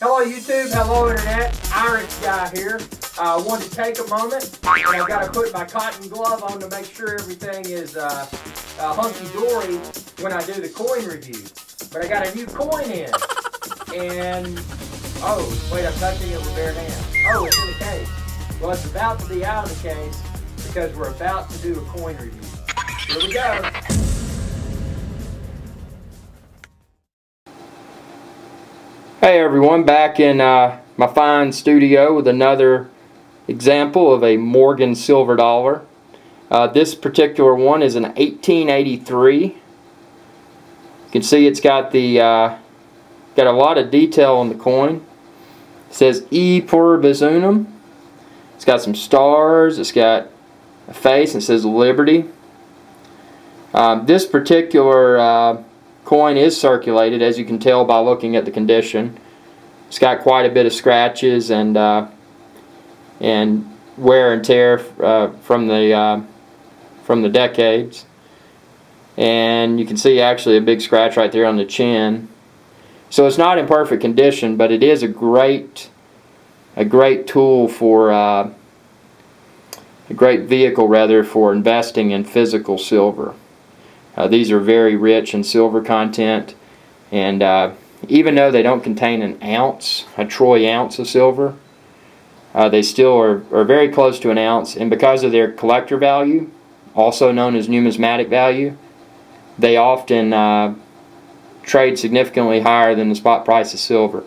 Hello YouTube, hello Internet, IrixGuy here. I uh, wanted to take a moment and I've got to put my cotton glove on to make sure everything is uh, uh, hunky-dory when I do the coin review. But I got a new coin in and, oh, wait, I'm touching it with bare hands. Oh, it's in the case. Well, it's about to be out of the case because we're about to do a coin review. Here we go. Hey everyone, back in uh, my fine studio with another example of a Morgan silver dollar. Uh, this particular one is an 1883. You can see it's got the uh, got a lot of detail on the coin. It says E pluribus unum. It's got some stars. It's got a face and it says Liberty. Um, this particular uh, coin is circulated as you can tell by looking at the condition. It's got quite a bit of scratches and uh, and wear and tear uh, from the uh, from the decades. And you can see actually a big scratch right there on the chin. So it's not in perfect condition, but it is a great a great tool for uh, a great vehicle rather for investing in physical silver. Uh, these are very rich in silver content and uh, even though they don't contain an ounce, a troy ounce of silver, uh, they still are, are very close to an ounce and because of their collector value, also known as numismatic value, they often uh, trade significantly higher than the spot price of silver.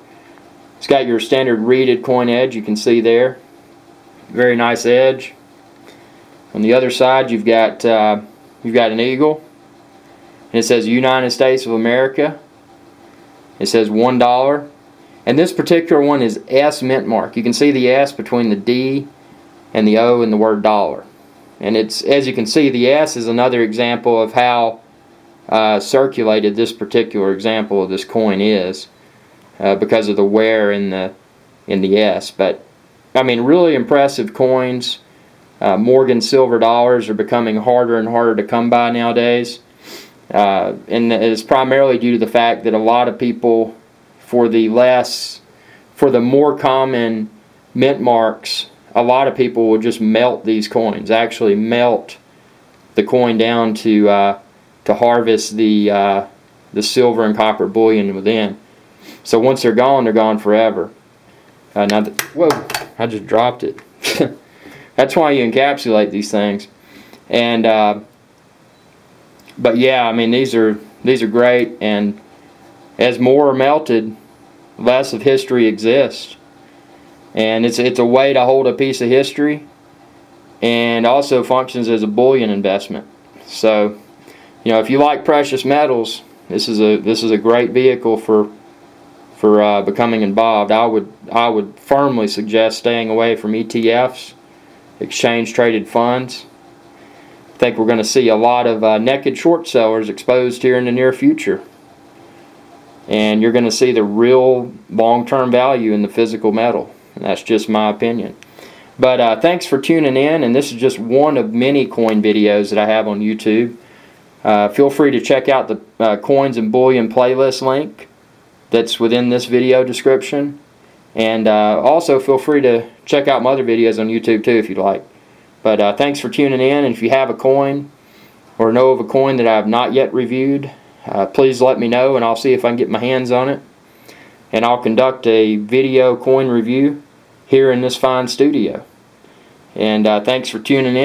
It's got your standard reeded coin edge you can see there. Very nice edge. On the other side you've got uh, you've got an eagle it says United States of America. It says $1. And this particular one is S mint mark. You can see the S between the D and the O and the word dollar. And it's as you can see, the S is another example of how uh, circulated this particular example of this coin is uh, because of the wear in the in the S. But I mean, really impressive coins. Uh, Morgan silver dollars are becoming harder and harder to come by nowadays. Uh, and it's primarily due to the fact that a lot of people, for the less, for the more common mint marks, a lot of people will just melt these coins. Actually, melt the coin down to uh, to harvest the uh, the silver and copper bullion within. So once they're gone, they're gone forever. Uh, now, that, whoa! I just dropped it. That's why you encapsulate these things, and uh, but yeah, I mean these are these are great, and as more are melted, less of history exists, and it's it's a way to hold a piece of history, and also functions as a bullion investment. So, you know, if you like precious metals, this is a this is a great vehicle for for uh, becoming involved. I would I would firmly suggest staying away from ETFs, exchange traded funds. I think we're going to see a lot of uh, naked short sellers exposed here in the near future. And you're going to see the real long-term value in the physical metal. And that's just my opinion. But uh, thanks for tuning in. And this is just one of many coin videos that I have on YouTube. Uh, feel free to check out the uh, coins and bullion playlist link that's within this video description. And uh, also feel free to check out my other videos on YouTube too if you'd like. But uh, thanks for tuning in. And if you have a coin or know of a coin that I have not yet reviewed, uh, please let me know and I'll see if I can get my hands on it. And I'll conduct a video coin review here in this fine studio. And uh, thanks for tuning in.